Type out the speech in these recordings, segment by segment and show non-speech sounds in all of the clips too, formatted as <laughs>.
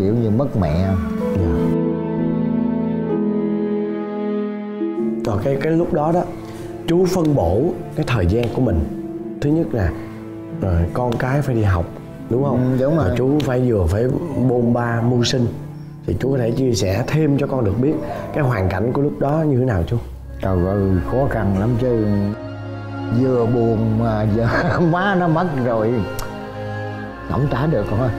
kiểu như mất mẹ. Còn cái cái lúc đó đó chú phân bổ cái thời gian của mình. Thứ nhất là rồi con cái phải đi học đúng không? Ừ, đúng rồi. Và chú phải vừa phải bôn ba mưu sinh. Thì chú có thể chia sẻ thêm cho con được biết cái hoàn cảnh của lúc đó như thế nào chú? Trời ơi khó khăn lắm chứ. Vừa buồn mà giờ <laughs> má nó mất rồi. Không trả được con ơi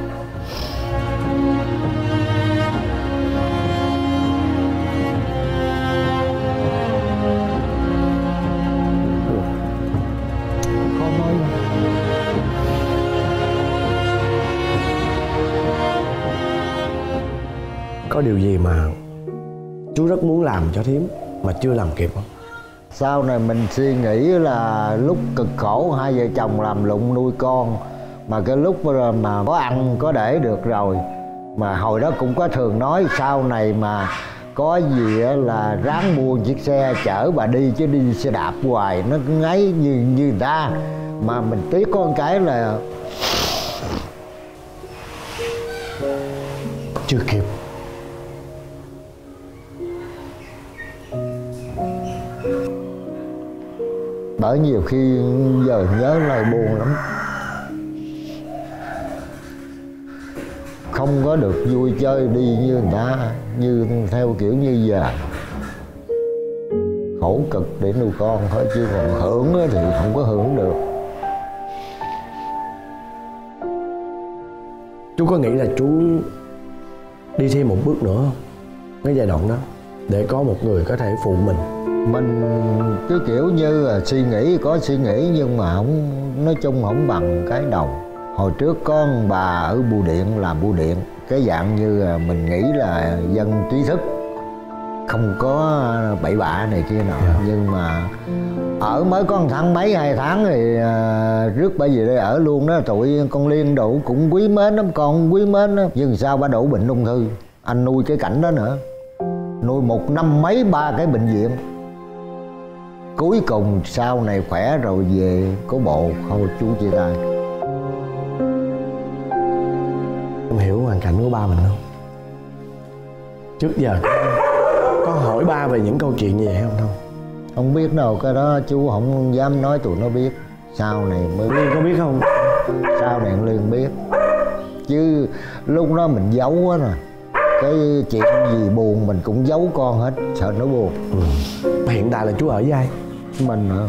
có điều gì mà chú rất muốn làm cho thím mà chưa làm kịp không? Sau này mình suy nghĩ là lúc cực khổ hai vợ chồng làm lụng nuôi con mà cái lúc mà có ăn có để được rồi mà hồi đó cũng có thường nói sau này mà có gì là ráng mua chiếc xe chở bà đi chứ đi xe đạp hoài nó ngáy như như người ta. Mà mình tiếc một cái là chưa kịp bởi nhiều khi giờ nhớ lại buồn lắm. Không có được vui chơi đi như người ta, như, theo kiểu như giờ. Khổ cực để nuôi con thôi, chứ còn hưởng thì không có hưởng được. Chú có nghĩ là chú đi thêm một bước nữa không? Cái giai đoạn đó, để có một người có thể phụ mình mình cái kiểu như là suy nghĩ có suy nghĩ nhưng mà không nói chung không bằng cái đầu. Hồi trước có ông bà ở bưu điện làm bưu điện cái dạng như là mình nghĩ là dân trí thức. Không có bậy bạ này kia nọ nhưng mà ở mới có một tháng mấy hai tháng thì à, rước bà về đây ở luôn đó. Tụi con liên đủ cũng quý mến lắm con quý mến lắm nhưng sao bà đổ bệnh ung thư? Anh nuôi cái cảnh đó nữa. Nuôi một năm mấy ba cái bệnh viện cuối cùng sau này khỏe rồi về có bộ thôi chú chia tay. Em hiểu hoàn cảnh của ba mình không? Trước giờ có, có hỏi ba về những câu chuyện như vậy không không không biết đâu cái đó chú không dám nói tụi nó biết. Sau này mới liên có biết không? Sau này liên biết. Chứ lúc đó mình giấu á nè cái chuyện gì buồn mình cũng giấu con hết sợ nó buồn. Hiện tại là chú ở với ai? Mình hả?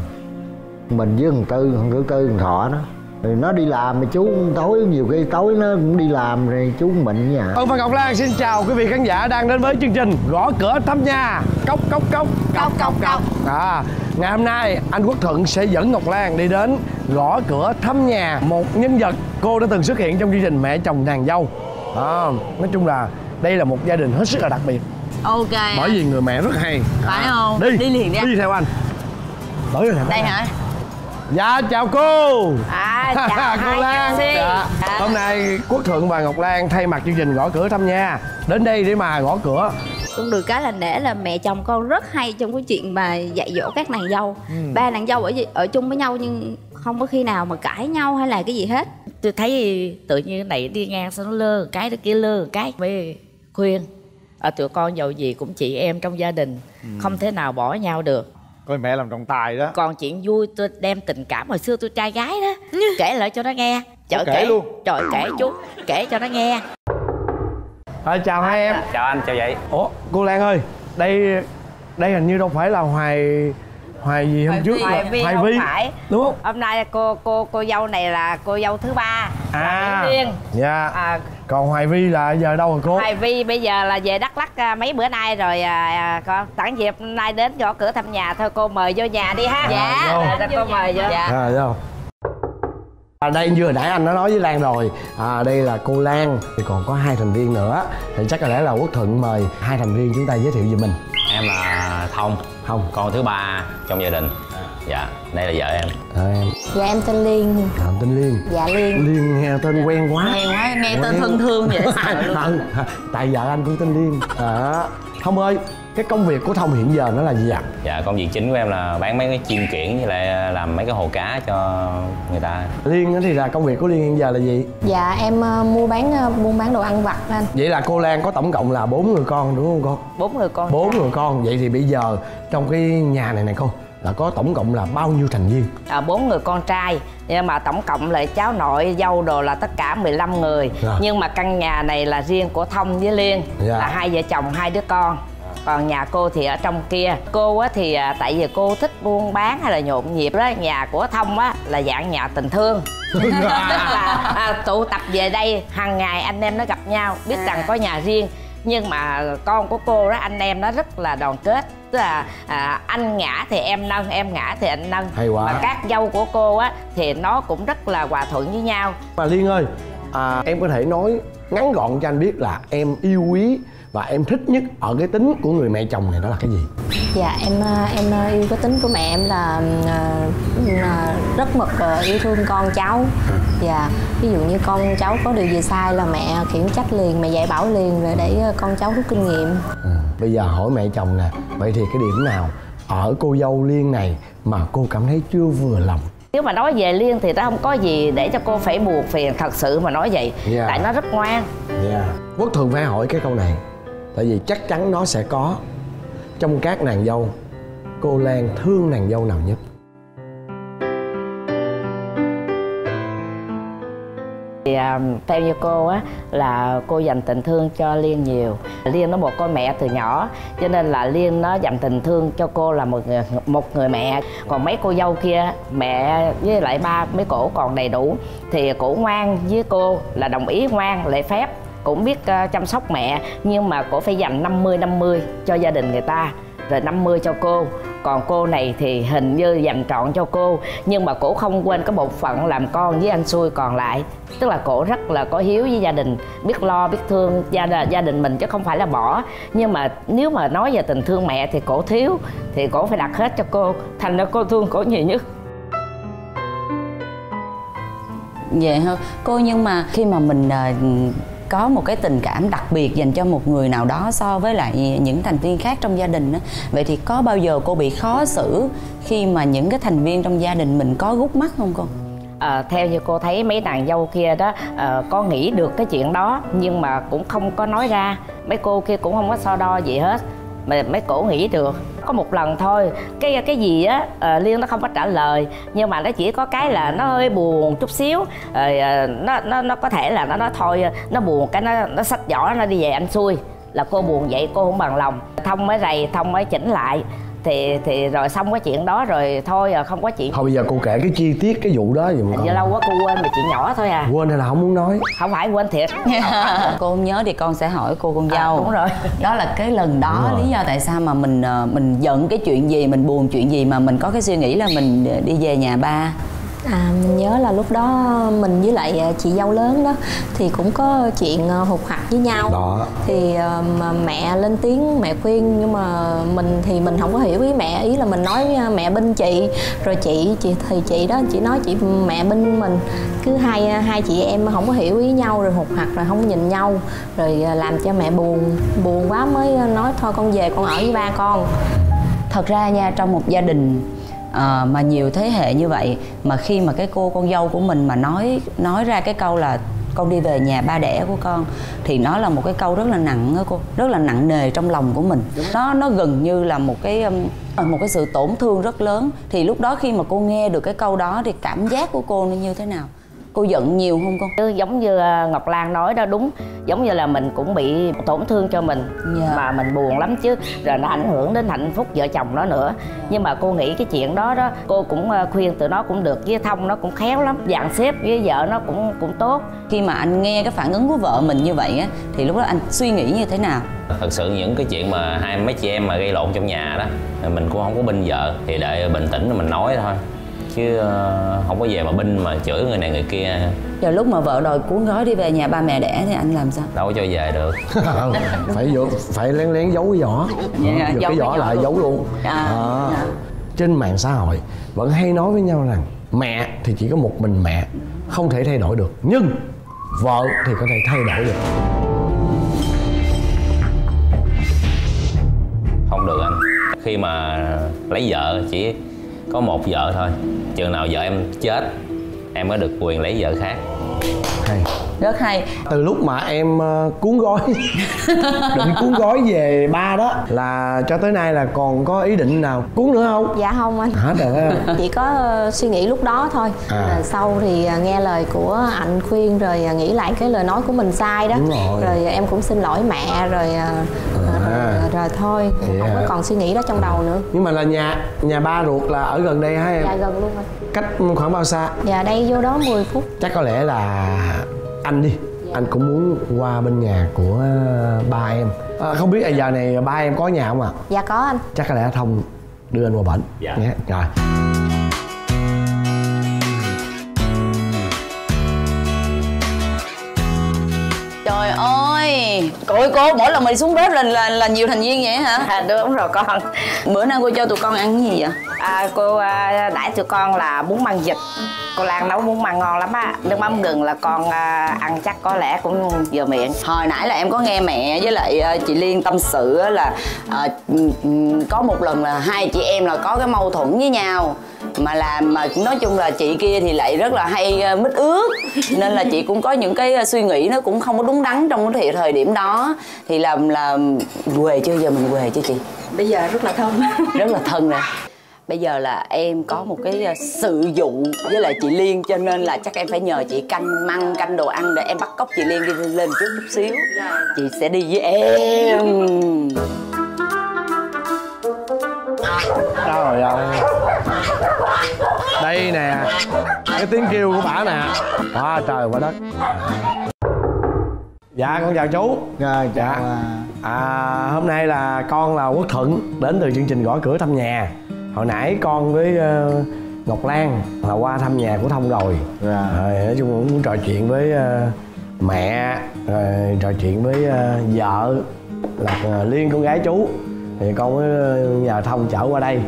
mình với thằng tư thằng thứ tư thằng thọ đó. Thì nó đi làm mà chú tối nhiều khi tối nó cũng đi làm rồi chú mình nhà Ân và Ngọc Lan xin chào quý vị khán giả đang đến với chương trình Gõ cửa thăm nhà. Cốc cốc cốc Cốc, cốc, cốc. à, Ngày hôm nay anh Quốc Thuận sẽ dẫn Ngọc Lan đi đến Gõ cửa thăm nhà Một nhân vật cô đã từng xuất hiện trong chương trình Mẹ chồng nàng dâu. À, Nói chung là đây là một gia đình hết sức là đặc biệt. Ok. Bởi vì người mẹ rất hay. Phải À, không? Đi. Đi liền đi. Đi theo anh. Tới rồi nè đây hả? Dạ chào cô. À <laughs> chào cô Lan. dạ. À. Hôm nay Quốc Thuận và Ngọc Lan thay mặt chương trình gõ cửa thăm nhà. Đến đây để mà gõ cửa. Cũng được cái là để là mẹ chồng con rất hay trong cái chuyện mà dạy dỗ các nàng dâu. Ba nàng dâu ở ở chung với nhau nhưng không có khi nào mà cãi nhau hay là cái gì hết. Tôi thấy tự nhiên cái này đi ngang sao nó lơ cái đó kia lơ cái. Mới khuyên. Ở tụi con giàu gì cũng chị em trong gia đình không thể nào bỏ nhau được. Coi mẹ làm trọng tài đó. Còn chuyện vui tôi đem tình cảm hồi xưa tôi trai gái đó kể lại cho nó nghe. Trời kể luôn? trời kể chú kể cho nó nghe. À, Chào hai em. Chào anh chào vậy. Ủa cô Lan ơi Đây đây hình như đâu phải là Hoài Hoài gì hôm trước Hoài là- Vi Hoài không Vi phải. Đúng không? Hôm nay cô cô cô dâu này là cô dâu thứ ba À. Dạ. À, Còn Hoài Vi là giờ đâu rồi cô? Hoài Vi bây giờ là về Đắk Lắk à, mấy bữa nay rồi à, à, con tặng dịp nay đến gõ cửa thăm nhà. Thôi cô mời vô nhà đi ha. Dạ. vô. Dạ, cô mời vô. Dạ. À đâu À, đây hồi nãy anh đã nói với Lan rồi. À, Đây là cô Lan. Thì còn có hai thành viên nữa. Thì chắc có lẽ là Quốc Thuận mời hai thành viên chúng ta giới thiệu về mình. Em là thông Không. Con thứ ba trong gia đình. Dạ đây là vợ em. À, em. Dạ em tên liên. À, tên Liên. Dạ liên. Liên nghe tên quen quá. Hay quá, nghe tên thân thương vậy <laughs> Ừ, tại vợ anh cũng tên Liên. À, Thông ơi cái công việc của thông hiện giờ nó là gì ạ? Dạ công việc chính của em là bán mấy cái chim kiển với lại làm mấy cái hồ cá cho người ta. Liên á thì là công việc của liên hiện giờ là gì? Dạ em ờ, mua bán ờ, buôn bán đồ ăn vặt anh. Vậy là cô lan có tổng cộng là bốn người con đúng không con bốn người con bốn người con. Vậy thì bây giờ trong cái nhà này này cô là có tổng cộng là bao nhiêu thành viên? À, bốn người con trai. Nhưng mà tổng cộng lại cháu nội dâu đồ là tất cả 15 người. Dạ. nhưng mà căn nhà này là riêng của thông với liên. Dạ. là hai vợ chồng hai đứa con còn nhà cô thì ở trong kia. Cô á thì à, tại vì cô thích buôn bán hay là nhộn nhịp đó nhà của thông á là dạng nhà tình thương. <laughs> Tức là à, tụ tập về đây hàng ngày anh em nó gặp nhau biết rằng có nhà riêng. Nhưng mà con của cô đó anh em nó rất là đoàn kết. Tức là à, anh ngã thì em nâng em ngã thì anh nâng Hay quá. mà các dâu của cô á thì nó cũng rất là hòa thuận với nhau. Mà liên ơi à, em có thể nói ngắn gọn cho anh biết là em yêu quý và em thích nhất ở cái tính của người mẹ chồng này đó là cái gì? Dạ em ờ, em ờ, yêu cái tính của mẹ em là ờ, ờ, rất mực yêu thương con cháu. Dạ ví dụ như con cháu có điều gì sai là mẹ khiển trách liền mẹ dạy bảo liền rồi để con cháu rút kinh nghiệm. Ừ. bây giờ hỏi mẹ chồng nè vậy thì cái điểm nào ở cô dâu liên này mà cô cảm thấy chưa vừa lòng nếu mà nói về liên thì nó không có gì để cho cô phải buồn phiền thật sự mà nói vậy. Dạ. tại nó rất ngoan. Yeah. quốc thường phải hỏi cái câu này. Tại vì chắc chắn nó sẽ có. Trong các nàng dâu cô lan thương nàng dâu nào nhất thì um, theo như cô á là cô dành tình thương cho liên nhiều. Liên nó một con mẹ từ nhỏ cho nên là liên nó dành tình thương cho cô là một người, một người mẹ. Còn mấy cô dâu kia mẹ với lại ba mấy cổ còn đầy đủ thì cổ ngoan với cô là đồng ý ngoan lễ phép cũng biết uh, chăm sóc mẹ. Nhưng mà cổ phải dành 50 50 cho gia đình người ta rồi 50 cho cô còn cô này thì hình như dành trọn cho cô, nhưng mà cổ không quên cái bộ phận làm con với anh xui còn lại. Tức là cổ rất là có hiếu với gia đình, biết lo, biết thương gia gia đình mình chứ không phải là bỏ. Nhưng mà nếu mà nói về tình thương mẹ thì cổ thiếu, thì cổ phải đặt hết cho cô. Thành ra cô thương cổ nhiều nhất. Dạ Vậy hơn cô nhưng mà khi mà mình à, có một cái tình cảm đặc biệt dành cho một người nào đó so với lại những thành viên khác trong gia đình vậy thì có bao giờ cô bị khó xử khi mà những cái thành viên trong gia đình mình có gút mắt không cô? À, theo như cô thấy mấy nàng dâu kia đó à, có nghĩ được cái chuyện đó nhưng mà cũng không có nói ra. Mấy cô kia cũng không có so đo gì hết mà mấy cổ nghĩ được có một lần thôi. Cái cái gì á uh, liên nó không có trả lời nhưng mà nó chỉ có cái là nó hơi buồn chút xíu. Uh, nó nó nó có thể là nó nói thôi nó buồn cái nó nó xách giỏ nó đi về anh xui. Là cô buồn vậy cô không bằng lòng. Thông mới rầy thông mới chỉnh lại thì thì rồi xong cái chuyện đó rồi thôi à, không có chuyện. Thôi bây giờ cô kể cái chi tiết cái vụ đó giùm con. giờ lâu quá cô quên mà chuyện nhỏ thôi à. Quên hay là không muốn nói? Không phải quên thiệt. <laughs> Cô không nhớ thì con sẽ hỏi cô con À, dâu đúng rồi. đó là cái lần đó lý do tại sao mà mình ờ, mình giận cái chuyện gì mình buồn chuyện gì mà mình có cái suy nghĩ là mình đi về nhà ba À, mình nhớ là lúc đó mình với lại à, chị dâu lớn đó thì cũng có chuyện à, hụt hặc với nhau. Đó. thì à, mà mẹ lên tiếng mẹ khuyên nhưng mà mình thì mình không có hiểu ý mẹ ý là mình nói à, mẹ binh chị rồi chị chị thì chị đó chị nói chị mẹ binh mình. Cứ hai hai chị em không có hiểu ý nhau rồi hụt hặc rồi không nhìn nhau rồi làm cho mẹ buồn buồn quá mới nói thôi con về con ở với ba con. Thật ra nha trong một gia đình ờ, mà nhiều thế hệ như vậy mà khi mà cái cô con dâu của mình mà nói nói ra cái câu là con đi về nhà ba đẻ của con thì nó là một cái câu rất là nặng đó cô rất là nặng nề trong lòng của mình. Nó nó gần như là một cái um, một cái sự tổn thương rất lớn. Thì lúc đó khi mà cô nghe được cái câu đó thì cảm giác của cô nó như thế nào cô giận nhiều không con? Chứ giống như à, Ngọc Lan nói đó đúng. Giống như là mình cũng bị tổn thương cho mình. Dạ. mà mình buồn lắm chứ. Rồi nó ảnh hưởng đến hạnh phúc vợ chồng nó nữa. Nhưng mà cô nghĩ cái chuyện đó đó cô cũng à, khuyên tụi nó cũng được. Với thông nó cũng khéo lắm. Dàn xếp với vợ nó cũng cũng tốt. Khi mà anh nghe cái phản ứng của vợ mình như vậy á thì lúc đó anh suy nghĩ như thế nào? Thật sự những cái chuyện mà hai mấy chị em mà gây lộn trong nhà đó mình cũng không có binh vợ. Thì đợi bình tĩnh rồi mình nói thôi chứ ờ, không có về mà binh mà chửi người này người kia. Giờ lúc mà vợ đòi cuốn gói đi về nhà ba mẹ đẻ thì anh làm sao? Đâu có cho về được. Ừ, <laughs> phải vô, phải lén lén giấu cái vỏ. Dạ, giật giấu cái vỏ lại luôn. giấu luôn. À, Đó. dạ. trên mạng xã hội vẫn hay nói với nhau rằng mẹ thì chỉ có một mình mẹ không thể thay đổi được. Nhưng vợ thì có thể thay đổi được. Khi mà lấy vợ chỉ có một vợ thôi. Chừng nào vợ em chết em mới được quyền lấy vợ khác. Hay. Rất hay. Từ lúc mà em ờ, cuốn gói <laughs> định cuốn gói về ba đó là cho tới nay là còn có ý định nào cuốn nữa không? Dạ không anh. Hết rồi không chỉ có ờ, suy nghĩ lúc đó thôi. À. à. sau thì nghe lời của anh khuyên rồi nghĩ lại cái lời nói của mình sai đó. Đúng rồi. em cũng xin lỗi mẹ rồi à, À. rồi thôi Vậy không có còn suy nghĩ đó trong đầu nữa. Nhưng mà là nhà nhà ba ruột là ở gần đây hả em dạ gần luôn anh cách khoảng bao xa? Dạ đây vô đó 10 phút. Chắc có lẽ là anh đi. Anh cũng muốn qua bên nhà của ba em. À, không biết là giờ này ba em có nhà không ạ? Dạ có anh. Chắc có lẽ thông đưa anh qua bển. Dạ. nhé rồi cô ơi cô mỗi lần mình xuống bếp là là, là nhiều thành viên vậy hả? À, đúng rồi con. Bữa nay cô cho tụi con ăn cái gì vậy? À, cô à, đãi tụi con là bún măng vịt. Cô Lan nấu bún măng ngon lắm á. Nước mắm gừng là con à, ăn chắc có lẽ cũng vừa miệng. Hồi nãy là em có nghe mẹ với lại ờ, chị liên tâm sự là ờ, ừm, ừm, có một lần là hai chị em là có cái mâu thuẫn với nhau mà làm mà nói chung là chị kia thì lại rất là hay ờ, mít ướt nên là chị cũng có những cái ờ, suy nghĩ nó cũng không có đúng đắn trong cái thời- điểm đó. Thì làm là quề chưa? Giờ mình quề chưa chị? Bây giờ rất là thân. <laughs> Rất là thân nè. Bây giờ là em có một cái ờ, sự vụ với lại chị liên cho nên là chắc em phải nhờ chị canh măng canh đồ ăn để em bắt cóc chị liên đi lên trước chút xíu. Chị sẽ đi với em trời ơi đây nè cái tiếng kêu của bả nè. Quá trời quá đất. Dạ con chào chú. Rồi, chào Dạ. à, hôm nay là con là quốc thuận đến từ chương trình gõ cửa thăm nhà. Hồi nãy con với ờ, ngọc lan là qua thăm nhà của thông rồi. Dạ. rồi nói chung cũng muốn trò chuyện với ờ, mẹ rồi trò chuyện với ờ, vợ là ờ, liên con gái chú thì con mới ờ, nhờ thông chở qua đây.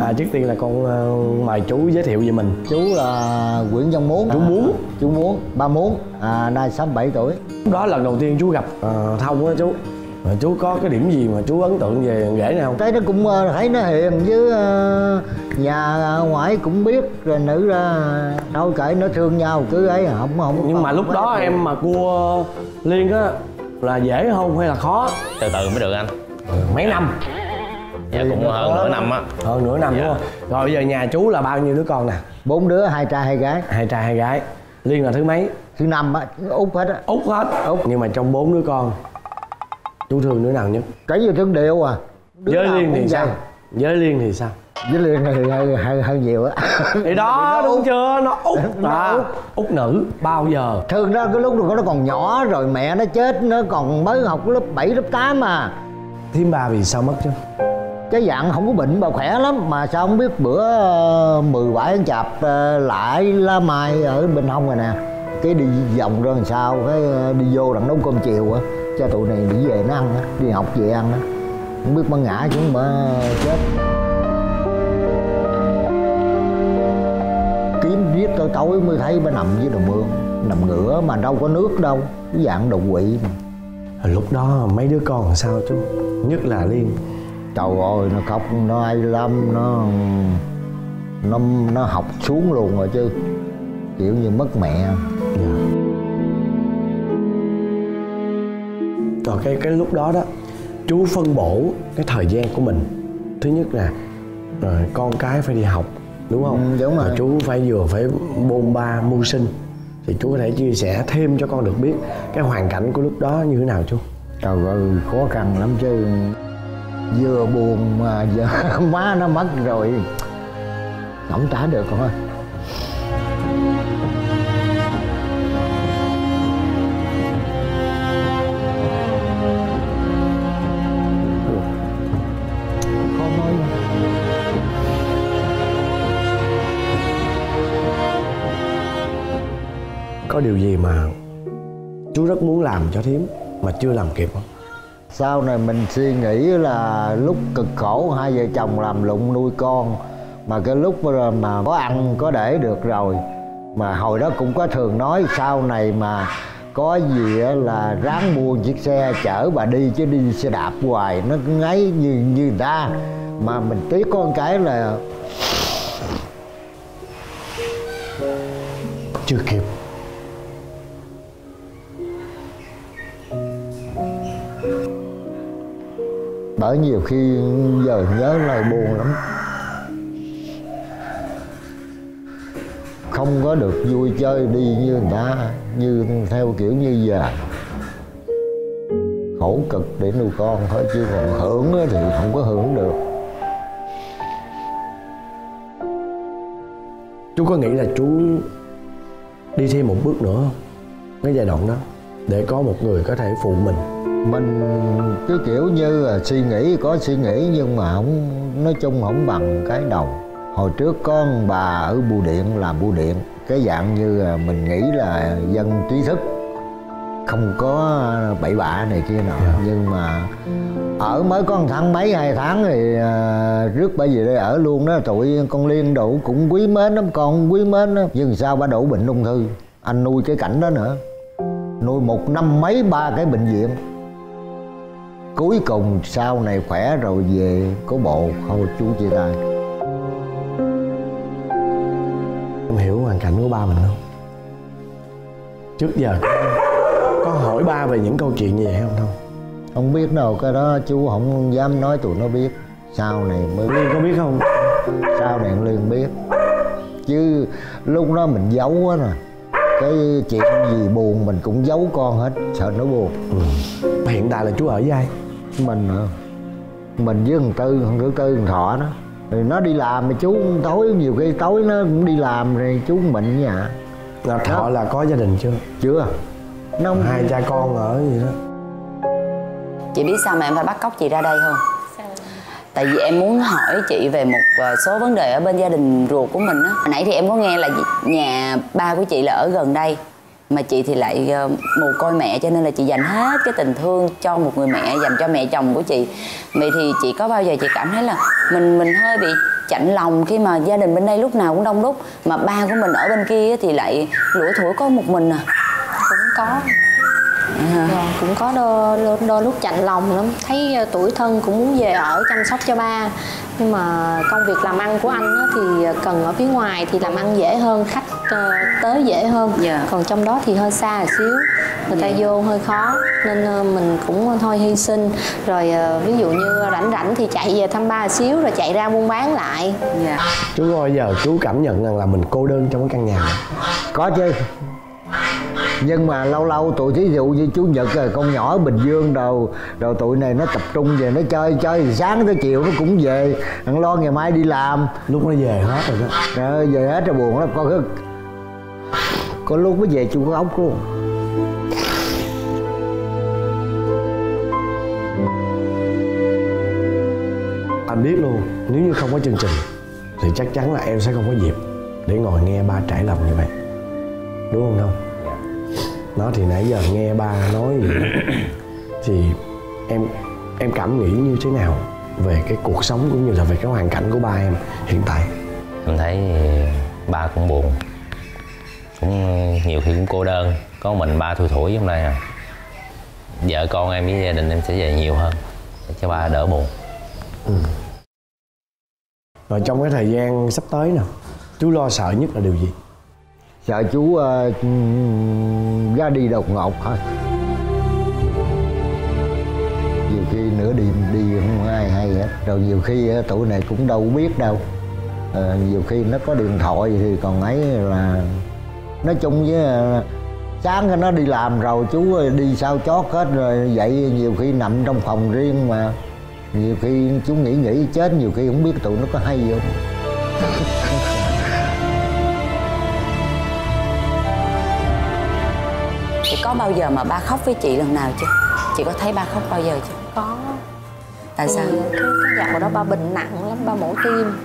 À, trước tiên là con ờ, mời chú giới thiệu về mình. Chú là Nguyễn Văn Muốn. Chú Muốn. chú Muốn ba Muốn. À, nay 67 tuổi. Đó là lần đầu tiên chú gặp ờ, thông á chú. Mà chú có cái điểm gì mà chú ấn tượng về rể này không? Thấy nó cũng thấy nó hiền với nhà ngoại cũng biết rồi nữ ra đâu kể nó thương nhau cứ ấy không không nhưng mà lúc đó em mà cua liên á là dễ không hay là khó? Từ từ mới được anh. Mấy năm dạ cũng hơn nửa năm. á. Hơn nửa năm Dạ. đúng không? Rồi bây giờ nhà chú là bao nhiêu đứa con nè? Bốn đứa hai trai hai gái. Hai trai hai gái. Liên là thứ mấy? Thứ năm á út hết á. Út hết. Út. Nhưng mà trong bốn đứa con chú thương đứa nào nhất? Cái gì thương đều à. Đứa với liên thì sao? với liên thì sao? Với liên thì hơi hơi, hơi nhiều á. Thì đó <laughs> đúng chưa? Nó út. <laughs> À, út. nữ bao giờ? Thương nó cái lúc nó còn nhỏ rồi mẹ nó chết nó còn mới học lớp 7, lớp 8 mà thím ba vì sao mất chứ cái dạng không có bệnh bà khỏe lắm, mà sao không biết bữa ờ, mười 17 tháng chạp ờ, lại lá mai ở bên hông rồi nè. Cái đi vòng ra làm sao, cái ờ, đi vô đặng nấu cơm chiều á, cho tụi này đi về nó ăn á, đi học về ăn á. Không biết mà ngã chúng mà chết. Kiếm riết tới tối mới thấy bà nằm dưới đầu mương, nằm ngửa mà đâu có nước đâu, cái dạng đột quỵ mà. Lúc đó mấy đứa con làm sao chú? Nhất là liên trời ơi nó khóc nó ai lắm nó nó nó học xuống luôn rồi chứ kiểu như mất mẹ Dạ. Rồi cái cái lúc đó đó chú phân bổ cái thời gian của mình thứ nhất là rồi con cái phải đi học đúng không? Ừ, đúng rồi. chú phải vừa phải bôn ba mưu sinh thì chú có thể chia sẻ thêm cho con được biết cái hoàn cảnh của lúc đó như thế nào chú? trời ơi khó khăn lắm chứ vừa buồn mà giờ <laughs> má nó mất rồi không trả được con ơi. Có điều gì mà chú rất muốn làm cho thím mà chưa làm kịp không? Sau này mình suy nghĩ là lúc cực khổ, hai vợ chồng làm lụng nuôi con, mà cái lúc mà có ăn, có để được rồi, mà hồi đó cũng có thường nói sau này mà có gì là ráng mua chiếc xe chở bà đi chứ đi xe đạp hoài, nó ngáy như như người ta. Mà mình tiếc con cái là chưa kịp. Bởi nhiều khi giờ nhớ lại buồn lắm. Không có được vui chơi đi như người ta, như, theo kiểu như giờ khổ cực để nuôi con thôi, chứ còn hưởng thì không có hưởng được. Chú có nghĩ là chú đi thêm một bước nữa không? Cái giai đoạn đó, để có một người có thể phụ mình mình cứ kiểu như là suy nghĩ có suy nghĩ nhưng mà không nói chung không bằng cái đầu. Hồi trước có ông bà ở bưu điện làm bưu điện cái dạng như là mình nghĩ là dân trí thức. Không có bậy bạ này kia nọ nhưng mà ở mới có một tháng mấy hai tháng thì à, rước bà về đây ở luôn đó. Tụi con liên đủ cũng quý mến lắm con quý mến lắm nhưng sao bà đổ bệnh ung thư? Anh nuôi cái cảnh đó nữa. Nuôi một năm mấy ba cái bệnh viện cuối cùng sau này khỏe rồi về có bộ thôi chú chia tay. Em hiểu hoàn cảnh của ba mình không? Trước giờ có, có hỏi ba về những câu chuyện như vậy không không không biết đâu cái đó chú không dám nói tụi nó biết. Sau này mới liên có biết không? Sau này liên biết. Chứ lúc đó mình giấu quá nè. Cái chuyện gì buồn mình cũng giấu con hết sợ nó buồn. Hiện tại là chú ở với ai mình mình với thằng tư thằng thứ tư thằng thọ đó. Rồi nó đi làm thì chú tối nhiều khi tối nó cũng đi làm rồi chú mình nhà là thọ là có gia đình chưa? Chưa. Nó không hai cha con ở gì đó. Chị biết sao mà em phải bắt cóc chị ra đây không? Tại vì em muốn hỏi chị về một ờ, số vấn đề ở bên gia đình ruột của mình á. Hồi nãy thì em có nghe là nhà ba của chị là ở gần đây mà chị thì lại ờ, mồ côi mẹ cho nên là chị dành hết cái tình thương cho một người mẹ dành cho mẹ chồng của chị. Vậy thì chị có bao giờ chị cảm thấy là mình mình hơi bị chạnh lòng khi mà gia đình bên đây lúc nào cũng đông đúc mà ba của mình ở bên kia thì lại lủi thủi có một mình à? Cũng có. Rồi, cũng có đôi, đôi, đôi lúc chạnh lòng lắm. Thấy ờ, tuổi thân cũng muốn về ở chăm sóc cho ba. Nhưng mà công việc làm ăn của anh á, thì cần ở phía ngoài thì làm ăn dễ hơn khách ờ, tới dễ hơn. Dạ. còn trong đó thì hơi xa một xíu người ta vô hơi khó nên ờ, mình cũng thôi hy sinh. Rồi ví dụ như rảnh rảnh thì chạy về thăm ba một xíu rồi chạy ra buôn bán lại. Dạ. Chú bao giờ chú cảm nhận rằng là mình cô đơn trong cái căn nhà này. Có chứ nhưng mà lâu lâu tụi thí dụ như chú nhật rồi con nhỏ ở bình dương đâu rồi tụi này nó tập trung về nó chơi chơi từ sáng tới chiều nó cũng về. Thằng lo ngày mai đi làm. Lúc nó về hết rồi đó. Rồi về hết rồi buồn lắm con cứ có lúc mới về chú có ốc luôn. Anh biết luôn nếu như không có chương trình thì chắc chắn là em sẽ không có dịp để ngồi nghe ba trải lòng như vậy. Đúng không không nó thì nãy giờ nghe ba nói gì đó, <coughs> thì em em cảm nghĩ như thế nào về cái cuộc sống cũng như là về cái hoàn cảnh của ba em hiện tại? Em thấy ba cũng buồn. Cũng nhiều khi cũng cô đơn. Có mình ba thui thủi trong đây à. Vợ con em với gia đình em sẽ về nhiều hơn để cho ba đỡ buồn. Rồi trong cái thời gian sắp tới nè chú lo sợ nhất là điều gì sợ chú ờ, ra đi đột ngột thôi nhiều khi nửa đêm đi không ai hay hết. Rồi nhiều khi ờ, tụi này cũng đâu biết đâu. À, nhiều khi nó có điện thoại thì còn ấy là nói chung với sáng nó đi làm rồi chú đi sao chót hết rồi vậy nhiều khi nằm trong phòng riêng mà. Nhiều khi chú nghĩ nghĩ chết nhiều khi không biết tụi nó có hay gì không. <laughs> Chị có bao giờ mà ba khóc với chị lần nào chưa? Chị có thấy ba khóc bao giờ chưa? có Tại sao? Thì cái, cái dạo đó ba bệnh nặng lắm ba mổ tim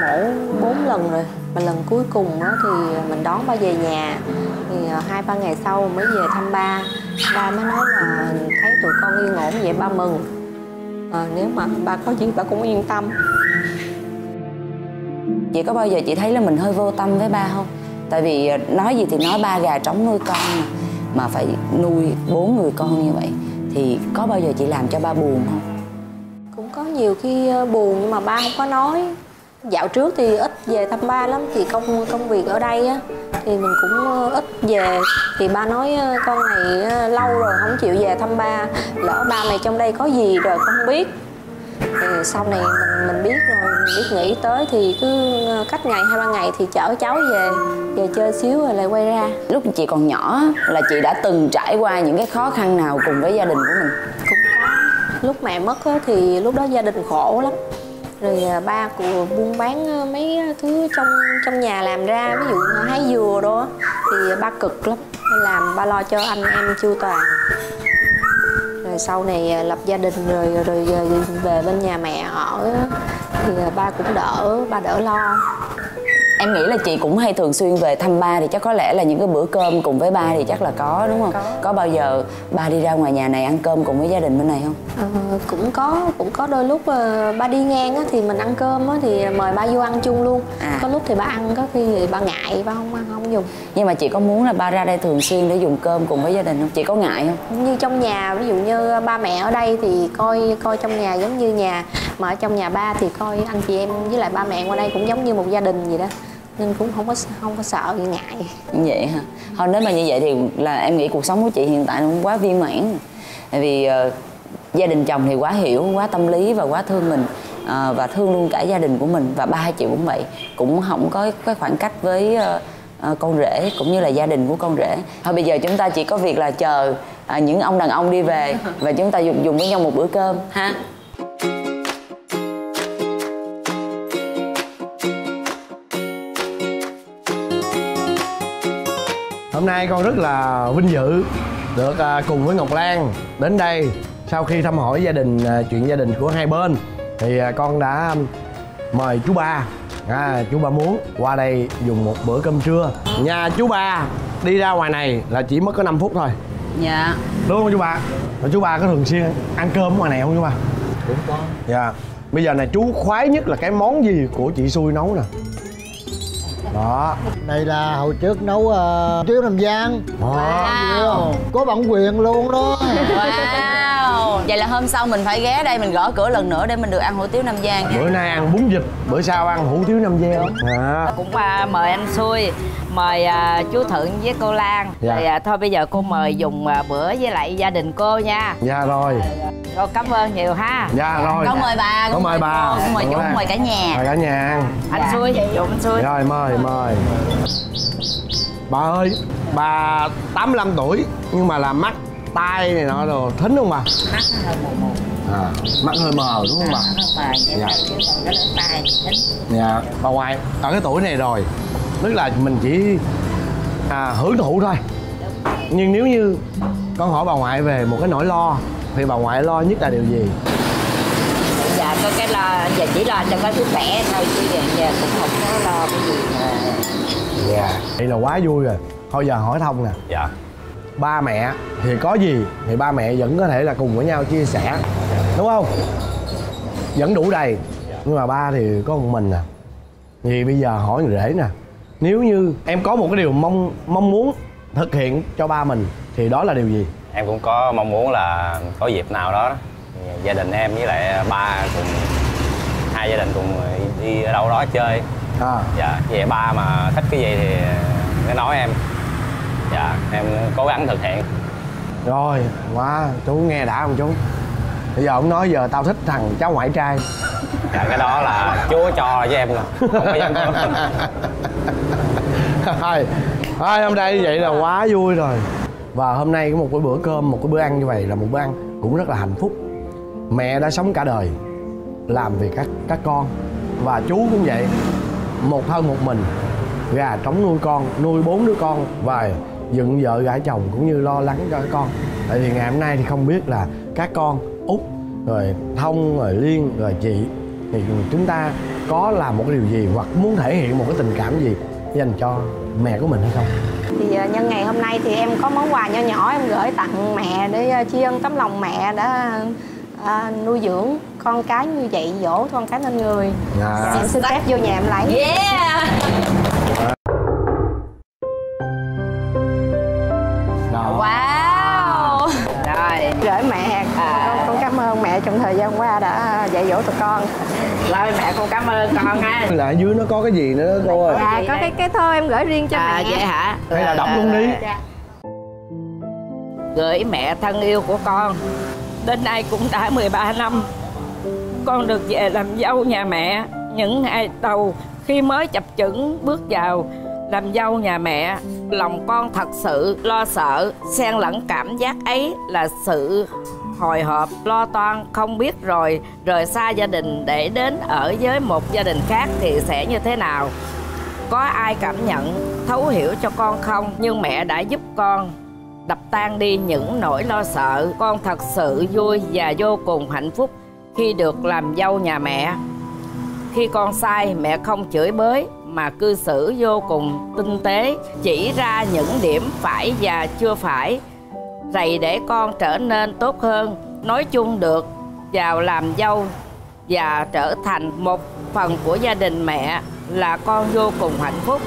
mổ bốn lần rồi mà lần cuối cùng á, thì mình đón ba về nhà thì à, hai ba ngày sau mới về thăm ba ba mới nói là thấy tụi con yên ổn vậy ba mừng à, nếu mà ba có gì ba cũng yên tâm Chị có bao giờ chị thấy là mình hơi vô tâm với ba không? Tại vì à, nói gì thì nói ba gà trống nuôi con mà, mà phải nuôi bốn người con như vậy, thì có bao giờ chị làm cho ba buồn không? cũng có nhiều khi ờ, buồn nhưng mà ba không có nói. Dạo trước thì ít về thăm ba lắm, thì công công việc ở đây á, thì mình cũng ờ, ít về. Thì ba nói ờ, con này lâu rồi không chịu về thăm ba, lỡ ba mày trong đây có gì rồi con không biết thì sau này mình mình biết rồi mình biết nghĩ tới thì cứ ờ, cách ngày hai ba ngày thì chở cháu về về chơi xíu rồi lại quay ra. Lúc chị còn nhỏ là chị đã từng trải qua những cái khó khăn nào cùng với gia đình của mình? Cũng có. Lúc mẹ mất thì lúc đó gia đình khổ lắm. Rồi à, ba của buôn bán à, mấy thứ trong trong nhà làm ra ví dụ hái dừa đó thì ba cực lắm. Nên làm ba lo cho anh em chu toàn rồi sau này à, lập gia đình rồi rồi, à, về bên nhà mẹ ở thì à, ba cũng đỡ ba đỡ lo em nghĩ là chị cũng hay thường xuyên về thăm ba thì chắc có lẽ là những cái bữa cơm cùng với ba thì chắc là có đúng không? Có, bao giờ ba đi ra ngoài nhà này ăn cơm cùng với gia đình bên này không? Ờ, cũng có cũng có đôi lúc ờ, ba đi ngang á, thì mình ăn cơm á, thì mời ba vô ăn chung luôn. À. có lúc thì ba ăn có khi thì ba ngại ba không ăn không dùng. Nhưng mà chị có muốn là ba ra đây thường xuyên để dùng cơm cùng với gia đình không? Chị có ngại không? Như trong nhà ví dụ như ba mẹ ở đây thì coi coi trong nhà giống như nhà mà ở trong nhà ba thì coi anh chị em với lại ba mẹ qua đây cũng giống như một gia đình vậy đó nên cũng không có không có sợ gì ngại. Như vậy hả? Thôi nếu mà như vậy thì là em nghĩ cuộc sống của chị hiện tại nó cũng quá viên mãn. Tại vì uh, gia đình chồng thì quá hiểu quá tâm lý và quá thương mình uh, và thương luôn cả gia đình của mình và ba chị cũng vậy. Cũng không có cái khoảng cách với uh, uh, con rể cũng như là gia đình của con rể. Thôi bây giờ chúng ta chỉ có việc là chờ ờ, những ông đàn ông đi về và chúng ta dùng dùng với nhau một bữa cơm ha? Hôm nay con rất là vinh dự được à, cùng với Ngọc Lan đến đây sau khi thăm hỏi gia đình à, chuyện gia đình của hai bên. Thì à, con đã mời chú ba à, chú ba muốn qua đây dùng một bữa cơm trưa. Nhà chú ba đi ra ngoài này là chỉ mất có 5 phút thôi. Dạ. Đúng không chú ba? Mà chú ba có thường xuyên ăn cơm ở ngoài này không chú ba? Cũng có dạ. Bây giờ này chú khoái nhất là cái món gì của chị xui nấu nè đó. Đây là hồi trước nấu uh, tiếu nam giang. Wow. có bản quyền luôn đó. Wow. Vậy là hôm sau mình phải ghé đây mình gõ cửa lần nữa để mình được ăn hủ tiếu nam giang nha. Bữa nay ăn bún vịt bữa sau ăn hủ tiếu nam giang. À. cũng à, mời anh xui mời à, chú thuận với cô lan. Dạ. rồi à, thôi bây giờ cô mời dùng à, bữa với lại gia đình cô nha. Dạ rồi cô cảm ơn nhiều ha. Dạ rồi. Con mời bà Con mời bà. con mời chú Con mời. cả nhà. mời cả nhà. Anh xui dùng anh xui rồi mời mời. Bà ơi bà 85 tuổi nhưng mà là mắt tai này nọ đồ thính không bà? Mắt hơi mù mù à, mắt hơi mờ đúng không bà? Dạ. dạ bà ngoại ở cái tuổi này rồi tức là mình chỉ à, hưởng thụ thôi. Nhưng nếu như con hỏi bà ngoại về một cái nỗi lo thì bà ngoại lo nhất là điều gì? Dạ có cái lo giờ chỉ lo cho có sức khỏe thôi chứ giờ, giờ cũng không có lo cái gì mà. Dạ. Vậy là quá vui rồi. Thôi giờ hỏi thông nè. Dạ. Ba mẹ thì có gì thì ba mẹ vẫn có thể là cùng với nhau chia sẻ đúng không? Vẫn đủ đầy. Nhưng mà ba thì có một mình à. Vì bây giờ hỏi người rể nè. Nếu như em có một cái điều mong mong muốn thực hiện cho ba mình thì đó là điều gì em cũng có mong muốn là có dịp nào đó gia đình em với lại ba cùng hai gia đình cùng đi ở đâu đó chơi. À. Dạ về ba mà thích cái gì thì cứ nói em. Dạ em cố gắng thực hiện. Rồi quá chú nghe đã không chú? Bây giờ ông nói giờ tao thích thằng cháu ngoại trai. Dạ cái đó là chúa cho với em rồi không có dám thôi thôi <laughs> hôm nay vậy là quá vui rồi và hôm nay có một cái bữa cơm, một cái bữa ăn như vậy là một bữa ăn cũng rất là hạnh phúc. Mẹ đã sống cả đời làm vì các các con. Và chú cũng vậy. Một thân một mình. Gà trống nuôi con, nuôi bốn đứa con và dựng vợ gả chồng cũng như lo lắng cho các con. Tại vì ngày hôm nay thì không biết là các con út, rồi thông, rồi liên, rồi chị, thì chúng ta có làm một cái điều gì hoặc muốn thể hiện một cái tình cảm gì dành cho mẹ của mình hay không? Thì à, nhân ngày hôm nay thì em có món quà nho nhỏ em gửi tặng mẹ để à, tri ân tấm lòng mẹ đã à, nuôi dưỡng con cái như vậy dỗ con cái nên người. Dạ. em xin phép vô nhà em lấy. Yeah. Đó. Wow. Rồi. Gửi mẹ. Con, con cảm ơn mẹ trong thời gian qua đã dạy dỗ tụi con lời mẹ con cảm ơn con ha. Là ở dưới nó có cái gì nữa đó cô ơi? Dạ có cái cái thơ em gửi riêng cho à mẹ. vậy hả? Hay là đọc luôn đi. Gửi mẹ thân yêu của con. Đến nay cũng đã 13 năm. Con được về làm dâu nhà mẹ. Những ngày đầu khi mới chập chững bước vào làm dâu nhà mẹ lòng con thật sự lo sợ xen lẫn cảm giác ấy là sự hồi hộp, lo toan, không biết rồi, rời xa gia đình để đến ở với một gia đình khác thì sẽ như thế nào? Có ai cảm nhận, thấu hiểu cho con không? Nhưng mẹ đã giúp con đập tan đi những nỗi lo sợ. Con thật sự vui và vô cùng hạnh phúc khi được làm dâu nhà mẹ. Khi con sai, mẹ không chửi bới, mà cư xử vô cùng tinh tế, chỉ ra những điểm phải và chưa phải thầy để con trở nên tốt hơn, nói chung được, vào làm dâu và trở thành một phần của gia đình mẹ là con vô cùng hạnh phúc.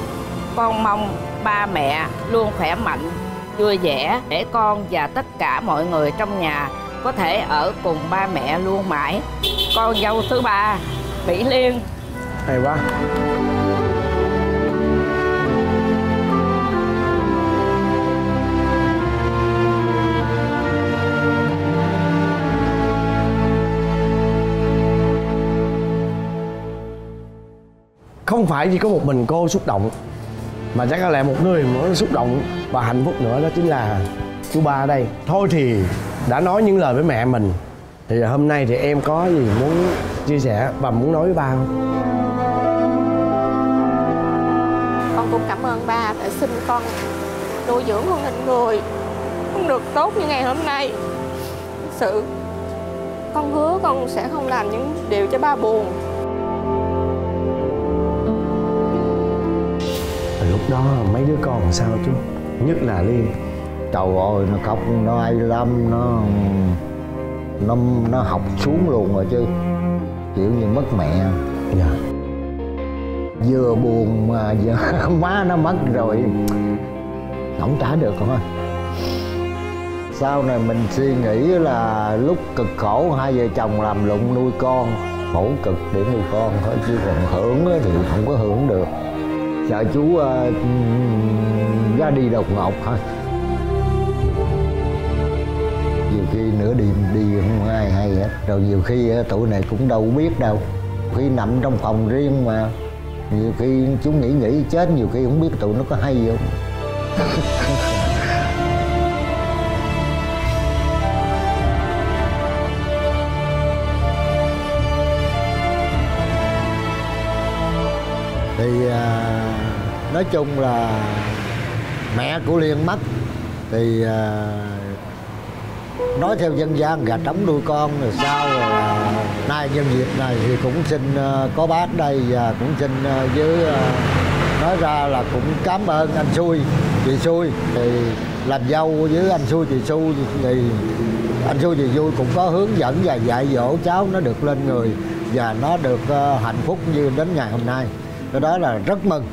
Con mong ba mẹ luôn khỏe mạnh, vui vẻ để con và tất cả mọi người trong nhà có thể ở cùng ba mẹ luôn mãi. Con dâu thứ ba, mỹ liên. Hay quá. Không phải chỉ có một mình cô xúc động, mà chắc có lẽ một người nữa xúc động và hạnh phúc nữa, đó chính là chú ba ở đây. Thôi thì, đã nói những lời với mẹ mình, thì hôm nay thì em có gì muốn chia sẻ và muốn nói với ba không? Con cũng cảm ơn ba đã sinh con nuôi dưỡng con thành người. Không được tốt như ngày hôm nay. Thực sự, con hứa con sẽ không làm những điều cho ba buồn. Đứa con làm sao chú? Nhất là liên trời ơi nó khóc nó ai lắm nó nó nó học xuống luôn rồi chứ. Kiểu như mất mẹ. Dạ. Vừa buồn mà giờ <laughs> má nó mất rồi. Không trả được con ơi sau này mình suy nghĩ là lúc cực khổ hai vợ chồng làm lụng nuôi con khổ cực để nuôi con thôi chứ còn hưởng thì không có hưởng được sợ chú uh, ra đi đột ngột thôi nhiều khi nửa đêm đi không ai hay hết. Rồi nhiều khi ờ, tụi này cũng đâu biết đâu. Khi nằm trong phòng riêng mà. Nhiều khi chúng nghĩ nghĩ chết nhiều khi không biết tụi nó có hay không. <laughs> nói chung là mẹ của liên mất thì à, nói theo dân gian gà trống nuôi con rồi sao rồi à, nay nhân dịp này thì cũng xin à, có bác đây và cũng xin à, với à, nói ra là cũng cảm ơn anh xui chị xui. Thì làm dâu với anh xui chị xui thì anh xui chị vui cũng có hướng dẫn và dạy dỗ cháu nó được lên người và nó được à, hạnh phúc như đến ngày hôm nay. Cái đó là rất mừng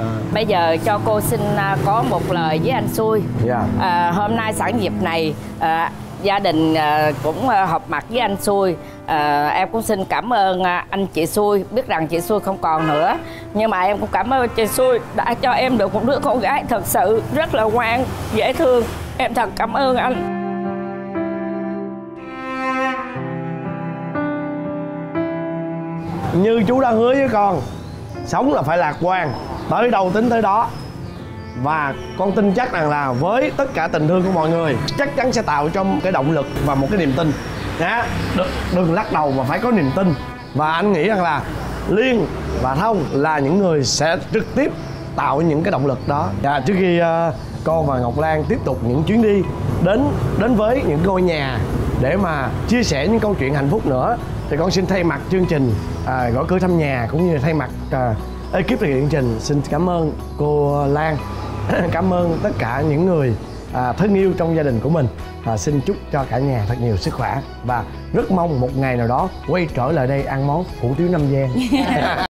à, bây giờ cho cô xin à, có một lời với anh xui. Dạ. À, hôm nay sẵn dịp này à, gia đình cũng họp mặt với anh xui. À, em cũng xin cảm ơn à, anh chị xui. Biết rằng chị xui không còn nữa. Nhưng mà em cũng cảm ơn chị xui đã cho em được một đứa con gái thật sự rất là ngoan dễ thương. Em thật cảm ơn anh. Như chú đã hứa với con sống là phải lạc quan tới đâu tính tới đó. Và con tin chắc rằng là với tất cả tình thương của mọi người chắc chắn sẽ tạo cho một cái động lực và một cái niềm tin. Nhá đừng, đừng lắc đầu mà phải có niềm tin. Và anh nghĩ rằng là liên và thông là những người sẽ trực tiếp tạo những cái động lực đó. Và trước khi uh, con và ngọc lan tiếp tục những chuyến đi đến đến với những ngôi nhà để mà chia sẻ những câu chuyện hạnh phúc nữa thì con xin thay mặt chương trình à, gõ cửa thăm nhà cũng như thay mặt à, ekip thực hiện chương trình xin cảm ơn cô Lan. <clears throat> Cảm ơn tất cả những người à, thân yêu trong gia đình của mình. À, xin chúc cho cả nhà thật nhiều sức khỏe và rất mong một ngày nào đó quay trở lại đây ăn món hủ tiếu Nam giang <laughs>